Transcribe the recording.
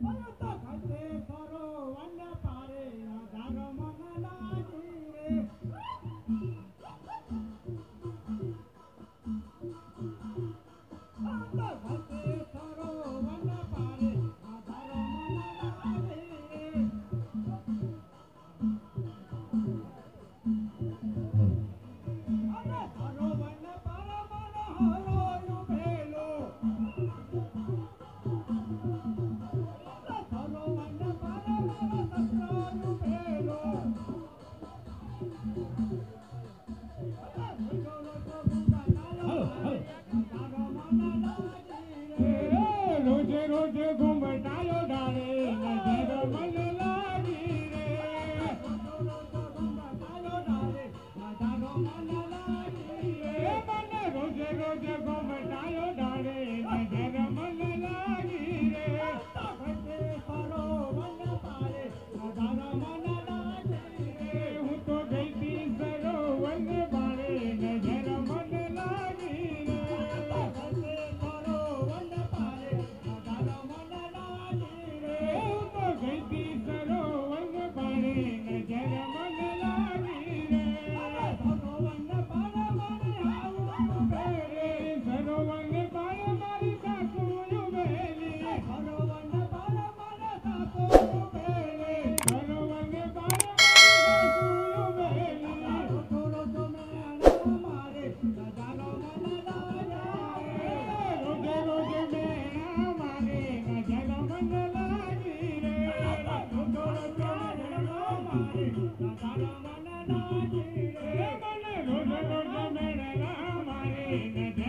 What the fuck? के घूमना Thank you.